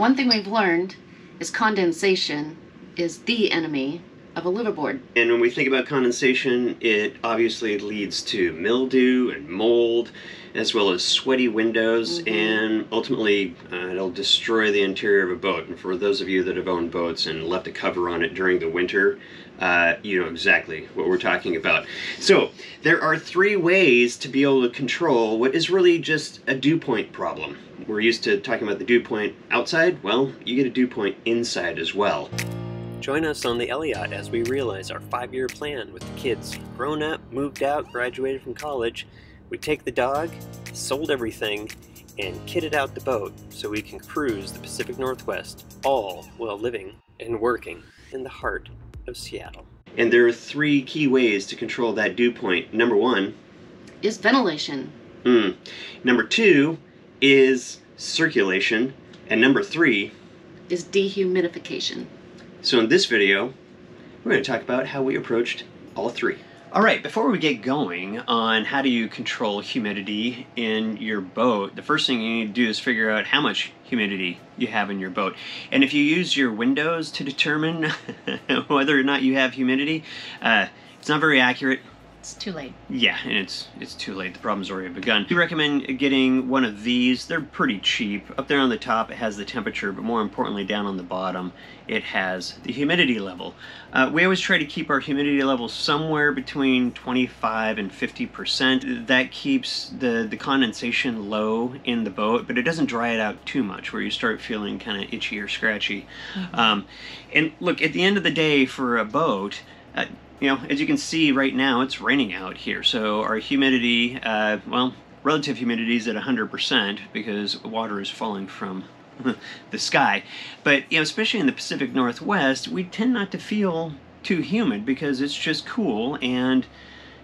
One thing we've learned is condensation is the enemy of a liveaboard. And when we think about condensation, it obviously leads to mildew and mold, as well as sweaty windows, Mhm. and ultimately uh, it'll destroy the interior of a boat. And for those of you that have owned boats and left a cover on it during the winter, uh, you know exactly what we're talking about. So there are three ways to be able to control what is really just a dew point problem. We're used to talking about the dew point outside. Well, you get a dew point inside as well. Join us on the Elliott as we realize our five year plan with the kids grown up, moved out, graduated from college. We take the dog, sold everything, and kitted out the boat so we can cruise the Pacific Northwest, all while living and working in the heart of Seattle. And there are three key ways to control that dew point. Number one, Is ventilation. mm, number two is circulation, and number three Is dehumidification. So in this video, we're going to talk about how we approached all three. All right, before we get going on how do you control humidity in your boat, the first thing you need to do is figure out how much humidity you have in your boat. And if you use your windows to determine whether or not you have humidity, uh, it's not very accurate. It's too late. Yeah, and it's it's too late. The problem's already begun. We recommend getting one of these. They're pretty cheap. Up there on the top, it has the temperature, but more importantly, down on the bottom, it has the humidity level. Uh, we always try to keep our humidity level somewhere between 25 and 50 percent. That keeps the the condensation low in the boat, but it doesn't dry it out too much, where you start feeling kind of itchy or scratchy. Um, and look, at the end of the day, for a boat. Uh, you know, as you can see right now, it's raining out here. So our humidity, uh, well, relative humidity is at 100% because water is falling from the sky. But, you know, especially in the Pacific Northwest, we tend not to feel too humid because it's just cool and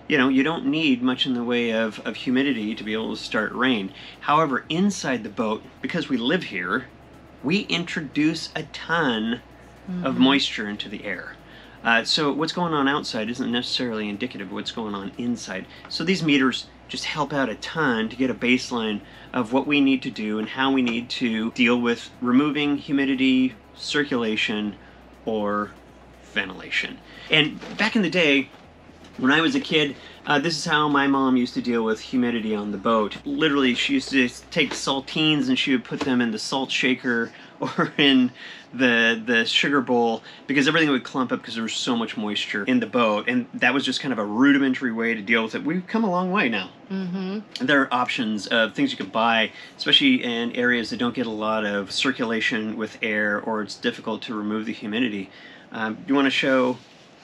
you know, you don't need much in the way of, of humidity to be able to start rain. However, inside the boat, because we live here, we introduce a ton of moisture into the air. Uh, so what's going on outside isn't necessarily indicative of what's going on inside. So these meters just help out a ton to get a baseline of what we need to do and how we need to deal with removing humidity, circulation, or ventilation. And back in the day, when I was a kid, uh, this is how my mom used to deal with humidity on the boat. Literally, she used to take saltines and she would put them in the salt shaker or in the the sugar bowl because everything would clump up because there was so much moisture in the boat, and that was just kind of a rudimentary way to deal with it. We've come a long way now. Mm-hmm. There are options of things you can buy, especially in areas that don't get a lot of circulation with air or it's difficult to remove the humidity. Um, do you want to show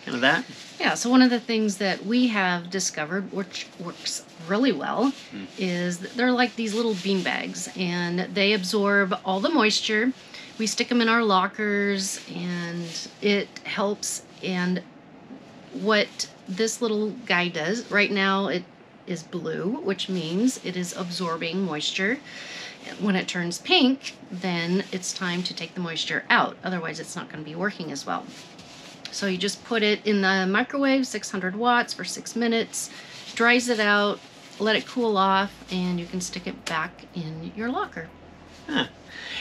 kind of that? Yeah, so one of the things that we have discovered, which works really well, Mm. is that they're like these little bean bags and they absorb all the moisture. We stick them in our lockers and it helps. And what this little guy does right now, it is blue, which means it is absorbing moisture. When it turns pink, then it's time to take the moisture out. Otherwise, it's not going to be working as well. So you just put it in the microwave, 600 watts for six minutes, dries it out, let it cool off, and you can stick it back in your locker. Huh.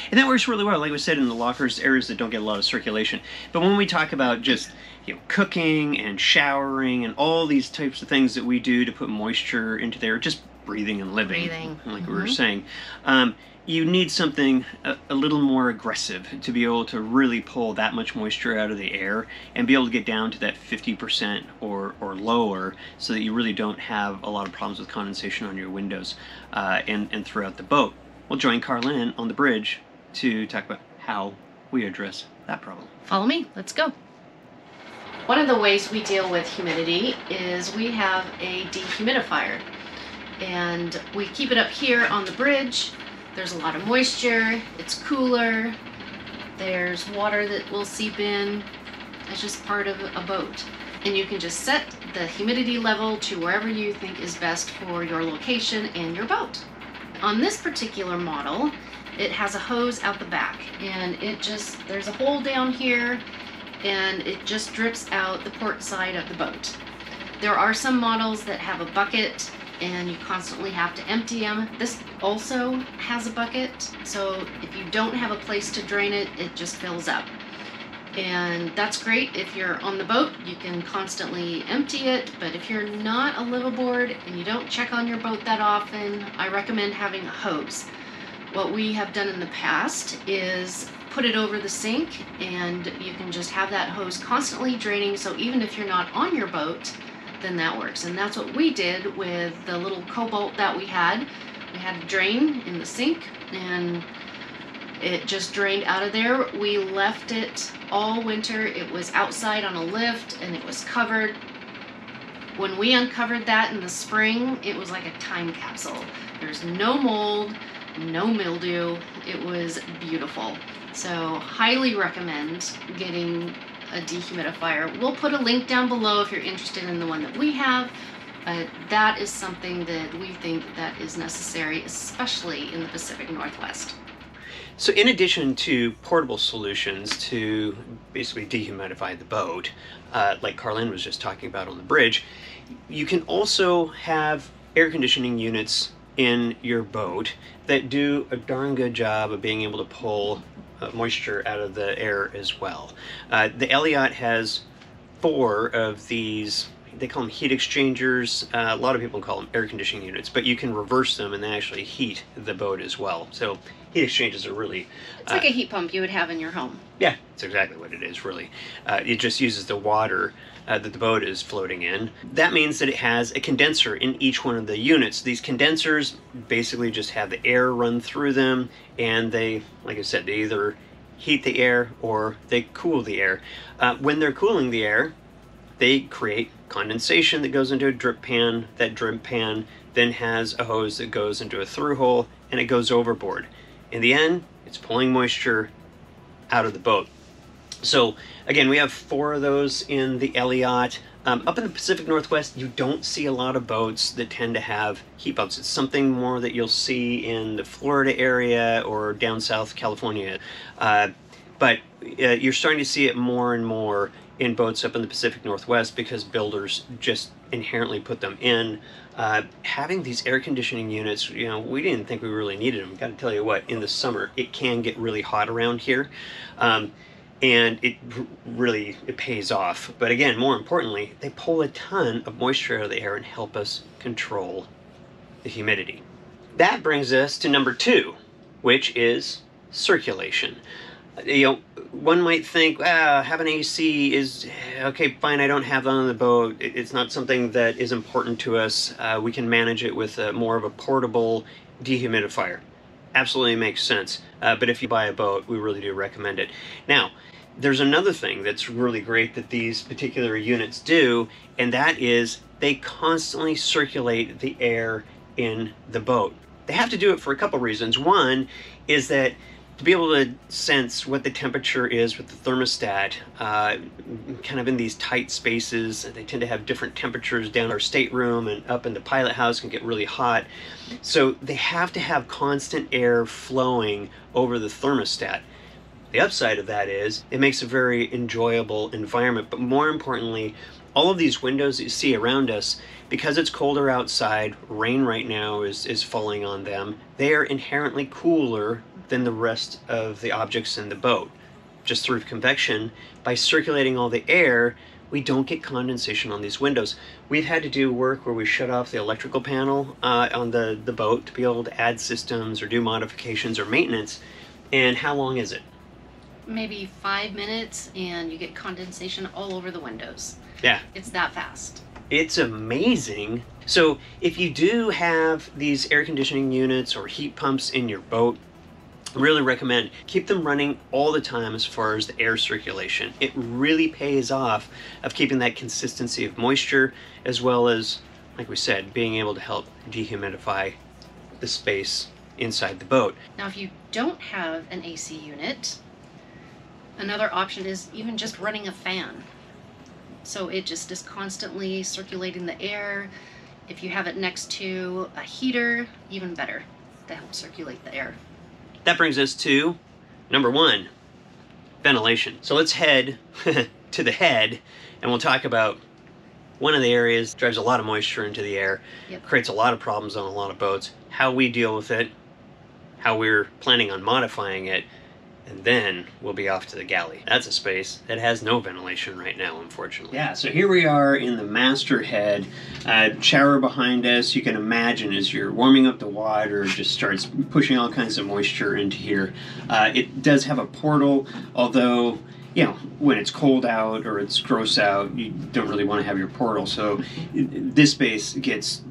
And that works really well, like we said, in the lockers, areas that don't get a lot of circulation. But when we talk about just you know cooking and showering and all these types of things that we do to put moisture into there, just breathing and living, Breathing, like we were mhm. saying, um, you need something a, a little more aggressive to be able to really pull that much moisture out of the air and be able to get down to that 50% or, or lower so that you really don't have a lot of problems with condensation on your windows uh, and, and throughout the boat. We'll join Carlin on the bridge to talk about how we address that problem. Follow me, let's go. One of the ways we deal with humidity is we have a dehumidifier. And we keep it up here on the bridge. There's a lot of moisture, it's cooler, there's water that will seep in. It's just part of a boat. And you can just set the humidity level to wherever you think is best for your location and your boat. On this particular model, it has a hose out the back and it just, there's a hole down here and it just drips out the port side of the boat. There are some models that have a bucket and you constantly have to empty them. This also has a bucket, so if you don't have a place to drain it, it just fills up. And that's great if you're on the boat, you can constantly empty it, but if you're not a liveaboard and you don't check on your boat that often, I recommend having a hose. What we have done in the past is put it over the sink and you can just have that hose constantly draining so even if you're not on your boat, then that works. And that's what we did with the little cobalt that we had. We had a drain in the sink and it just drained out of there. We left it all winter. It was outside on a lift and it was covered. When we uncovered that in the spring, it was like a time capsule. There's no mold, no mildew. It was beautiful. So highly recommend getting a dehumidifier. We'll put a link down below if you're interested in the one that we have, but that is something that we think that is necessary, especially in the Pacific Northwest. So in addition to portable solutions to basically dehumidify the boat, uh, like Carlin was just talking about on the bridge, you can also have air conditioning units in your boat that do a darn good job of being able to pull moisture out of the air as well. Uh, the Elliott has four of these they call them heat exchangers. Uh, a lot of people call them air conditioning units, but you can reverse them and they actually heat the boat as well. So heat exchangers are really it's like uh, a heat pump you would have in your home. Yeah, it's exactly what it is. Really, uh, it just uses the water uh, that the boat is floating in. That means that it has a condenser in each one of the units. These condensers basically just have the air run through them, and they, like I said, they either heat the air or they cool the air. Uh, when they're cooling the air, they create condensation that goes into a drip pan. That drip pan then has a hose that goes into a through hole and it goes overboard. In the end, it's pulling moisture out of the boat. So again, we have four of those in the Elliott. Um, up in the Pacific Northwest, you don't see a lot of boats that tend to have heat pumps. It's something more that you'll see in the Florida area or down south California. Uh, but uh, you're starting to see it more and more in boats up in the Pacific Northwest because builders just inherently put them in. Uh, having these air conditioning units, you know, we didn't think we really needed them. Got to tell you what, in the summer, it can get really hot around here. Um, and it really it pays off. But again, more importantly, they pull a ton of moisture out of the air and help us control the humidity. That brings us to number two, which is circulation. You know, one might think, ah, having AC is okay, fine. I don't have that on the boat. It's not something that is important to us. Uh, we can manage it with a, more of a portable dehumidifier. Absolutely makes sense. Uh, but if you buy a boat, we really do recommend it. Now, there's another thing that's really great that these particular units do, and that is they constantly circulate the air in the boat. They have to do it for a couple reasons. One is that to be able to sense what the temperature is with the thermostat, uh, kind of in these tight spaces, they tend to have different temperatures down our stateroom and up in the pilot house can get really hot. So they have to have constant air flowing over the thermostat. The upside of that is it makes a very enjoyable environment, but more importantly, all of these windows that you see around us, because it's colder outside, rain right now is, is falling on them, they are inherently cooler than the rest of the objects in the boat. Just through convection, by circulating all the air, we don't get condensation on these windows. We've had to do work where we shut off the electrical panel uh, on the, the boat to be able to add systems or do modifications or maintenance. And how long is it? maybe five minutes and you get condensation all over the windows. Yeah. It's that fast. It's amazing. So if you do have these air conditioning units or heat pumps in your boat, really recommend keep them running all the time as far as the air circulation. It really pays off of keeping that consistency of moisture as well as, like we said, being able to help dehumidify the space inside the boat. Now if you don't have an AC unit, Another option is even just running a fan. So it just is constantly circulating the air. If you have it next to a heater, even better to help circulate the air. That brings us to number one, ventilation. So let's head to the head and we'll talk about one of the areas drives a lot of moisture into the air, Yep. creates a lot of problems on a lot of boats. How we deal with it, how we're planning on modifying it, and then we'll be off to the galley. That's a space that has no ventilation right now, unfortunately. Yeah, so here we are in the master head. Uh, shower behind us. You can imagine as you're warming up the water, just starts pushing all kinds of moisture into here. Uh, it does have a portal, although you know, when it's cold out or it's gross out, you don't really want to have your portal. So this space gets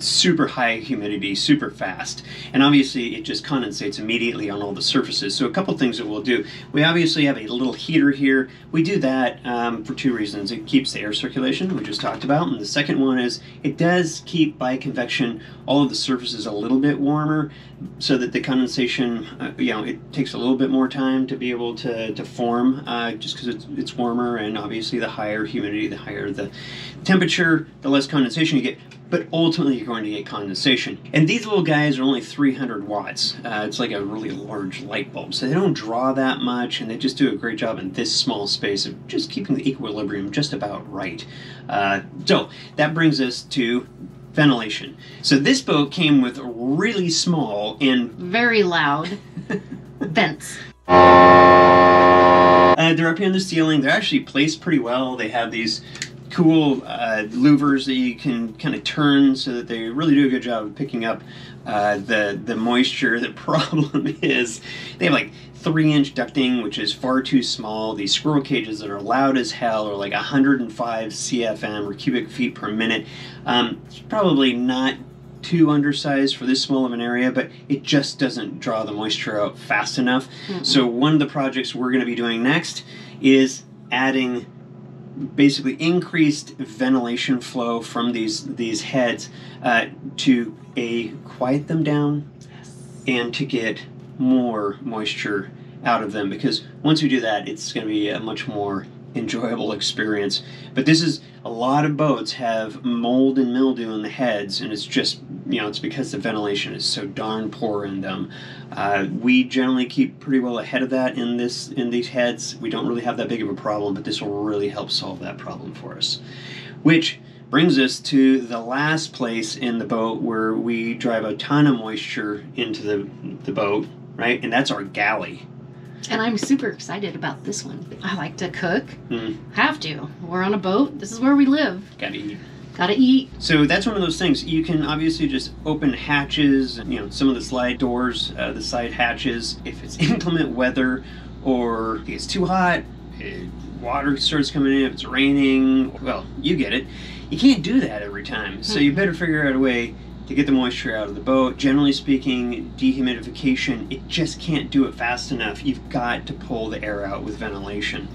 super high humidity super fast. And obviously it just condensates immediately on all the surfaces. So a couple things that we'll do. We obviously have a little heater here. We do that um, for two reasons. It keeps the air circulation we just talked about. And the second one is it does keep by convection all of the surfaces a little bit warmer so that the condensation uh, you know it takes a little bit more time to be able to, to form uh, just because it's, it's warmer and obviously the higher humidity the higher the temperature the less condensation you get but ultimately you're going to get condensation. And these little guys are only 300 watts. Uh, it's like a really large light bulb, so they don't draw that much, and they just do a great job in this small space of just keeping the equilibrium just about right. Uh, so that brings us to ventilation. So this boat came with really small and Very loud vents. Uh, they're up here in the ceiling. They're actually placed pretty well. They have these cool uh, louvers that you can kind of turn so that they really do a good job of picking up uh, the the moisture. The problem is they have like three inch ducting, which is far too small. These squirrel cages that are loud as hell are like 105 CFM or cubic feet per minute. Um, it's probably not too undersized for this small of an area, but it just doesn't draw the moisture out fast enough. So one of the projects we're going to be doing next is adding basically increased ventilation flow from these these heads uh, to a quiet them down and to get more moisture out of them because once we do that it's going to be a much more enjoyable experience. But this is a lot of boats have mold and mildew in the heads and it's just you know it's because the ventilation is so darn poor in them. Uh, we generally keep pretty well ahead of that in this in these heads. We don't really have that big of a problem but this will really help solve that problem for us. Which brings us to the last place in the boat where we drive a ton of moisture into the, the boat right? And that's our galley And I'm super excited about this one. I like to cook. Mm. Have to. We're on a boat. This is where we live. gotta eat Gotta eat. So that's one of those things. You can obviously just open hatches, you know, some of the slide doors, uh, the side hatches. If it's inclement weather or it gets too hot, eh, water starts coming in, if it's raining, well, you get it. You can't do that every time. So you better figure out a way to get the moisture out of the boat. Generally speaking, dehumidification, it just can't do it fast enough. You've got to pull the air out with ventilation.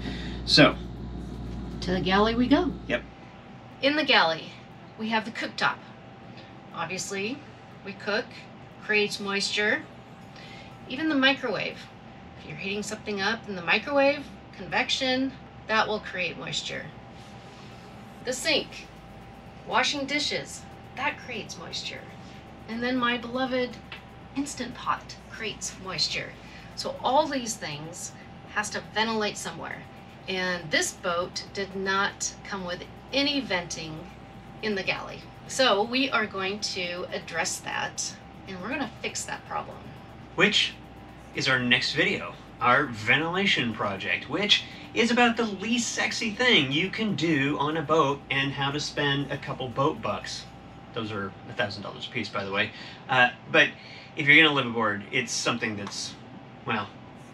So, To the galley we go. Yep. In the galley, we have the cooktop. Obviously, we cook, creates moisture. Even the microwave. If you're heating something up in the microwave, convection, that will create moisture. The sink, washing dishes, that creates moisture. And then my beloved Instant Pot creates moisture. So all these things has to ventilate somewhere. And this boat did not come with any venting in the galley. So we are going to address that and we're going to fix that problem. which is our next video, our ventilation project, which is about the least sexy thing you can do on a boat and how to spend a couple boat bucks. Those are a thousand dollars a piece, by the way. Uh, but if you're gonna live aboard, it's something that's, well,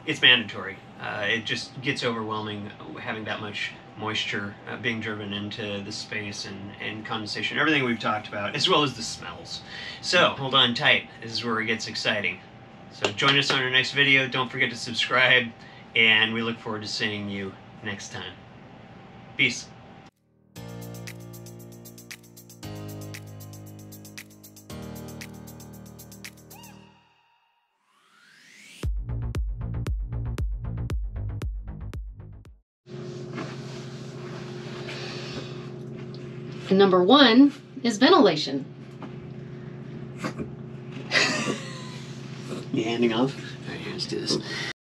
it's mandatory. Uh, it just gets overwhelming having that much moisture uh, being driven into the space and, and condensation, everything we've talked about, as well as the smells. So hold on tight. This is where it gets exciting. So join us on our next video. Don't forget to subscribe, and we look forward to seeing you next time. Peace. And number one is ventilation. You handing off? All right, let's do this.